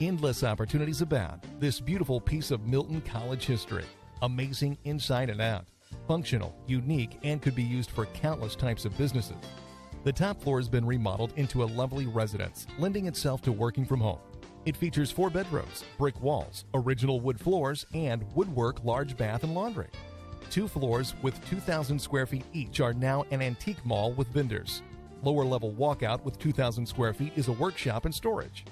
Endless opportunities abound. This beautiful piece of Milton College history. Amazing inside and out. Functional, unique, and could be used for countless types of businesses. The top floor has been remodeled into a lovely residence, lending itself to working from home. It features four bedrooms, brick walls, original wood floors, and woodwork large bath and laundry. Two floors with 2,000 square feet each are now an antique mall with vendors. Lower level walkout with 2,000 square feet is a workshop and storage.